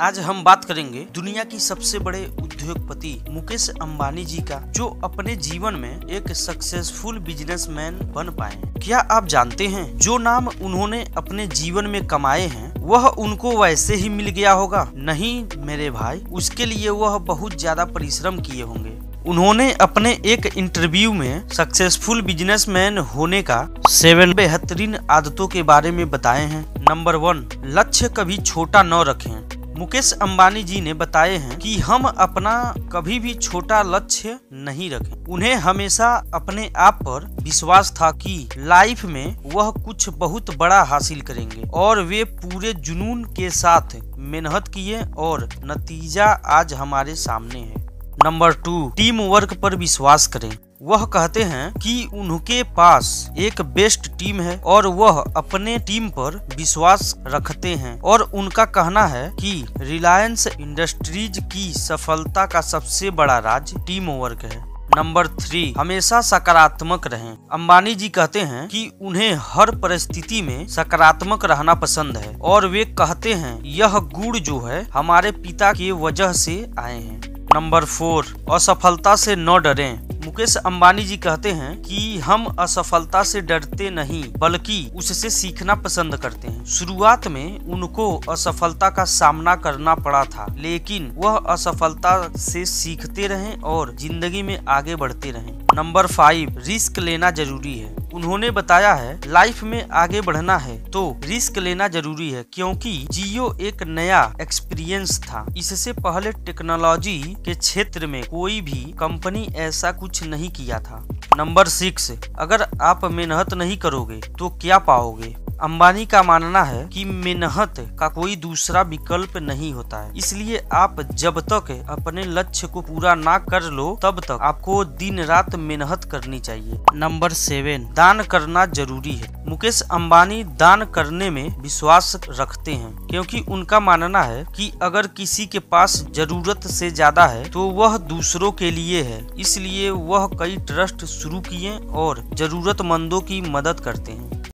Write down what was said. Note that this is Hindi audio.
आज हम बात करेंगे दुनिया की सबसे बड़े उद्योगपति मुकेश अंबानी जी का, जो अपने जीवन में एक सक्सेसफुल बिजनेसमैन बन पाए। क्या आप जानते हैं, जो नाम उन्होंने अपने जीवन में कमाए हैं, वह उनको वैसे ही मिल गया होगा? नहीं, मेरे भाई, उसके लिए वह बहुत ज़्यादा परिश्रम किए होंगे। उन्होंने अपने एक इंटरव्यू में सक्सेसफुल बिजनेसमैन होने का सेवन बेहतरीन आदतों के बारे में बताए हैं। नंबर वन लक्ष्य कभी छोटा न रखें। मुकेश अंबानी जी ने बताए हैं कि हम अपना कभी भी छोटा लक्ष्य नहीं रखें। उन्हें हमेशा अपने आप पर विश्वास था कि लाइफ में वह कुछ बहुत बड़ा हासिल करेंगे और वे पूरे जुनून के साथ मेहनत किए और नतीजा आज हमारे सामने है। नंबर टू टीम वर्क पर विश्वास करें। वह कहते हैं कि उनके पास एक बेस्ट टीम है और वह अपने टीम पर विश्वास रखते हैं और उनका कहना है कि रिलायंस इंडस्ट्रीज़ की सफलता का सबसे बड़ा राज टीम वर्क है। नंबर थ्री, हमेशा सकारात्मक रहें। अंबानी जी कहते हैं कि उन्हें हर परिस्थिति में सकारात्मक रहना पसंद है और वे कहते हैं, यह गुण जो है, हमारे पिता के वजह से आए हैं। नंबर फोर, असफलता से न डरें। मुकेश अंबानी जी कहते हैं कि हम असफलता से डरते नहीं, बल्कि उससे सीखना पसंद करते हैं। शुरुआत में उनको असफलता का सामना करना पड़ा था, लेकिन वह असफलता से सीखते रहे और ज़िंदगी में आगे बढ़ते रहे। नंबर फाइव, रिस्क लेना ज़रूरी है। उन्होंने बताया है लाइफ में आगे बढ़ना है तो रिस्क लेना ज़रूरी है, क्योंकि जियो एक नया एक्सपीरियंस था। इससे पहले टेक्नोलॉजी के क्षेत्र में कोई भी कंपनी ऐसा कुछ नहीं किया था। नंबर सिक्स अगर आप मेहनत नहीं करोगे तो क्या पाओगे? अंबानी का मानना है कि मेहनत का कोई दूसरा विकल्प नहीं होता है। इसलिए आप जब तक अपने लक्ष्य को पूरा ना कर लो तब तक आपको दिन रात मेहनत करनी चाहिए। Number seven. दान करना ज़रूरी है। मुकेश अंबानी दान करने में विश्वास रखते हैं क्योंकि उनका मानना है कि अगर किसी के पास ज़रूरत से ज़्यादा है तो वह दूसरों के लिए है। इसलिए वह कई ट्रस्ट शुरू किए और जरूरतमंदों की मदद करते हैं।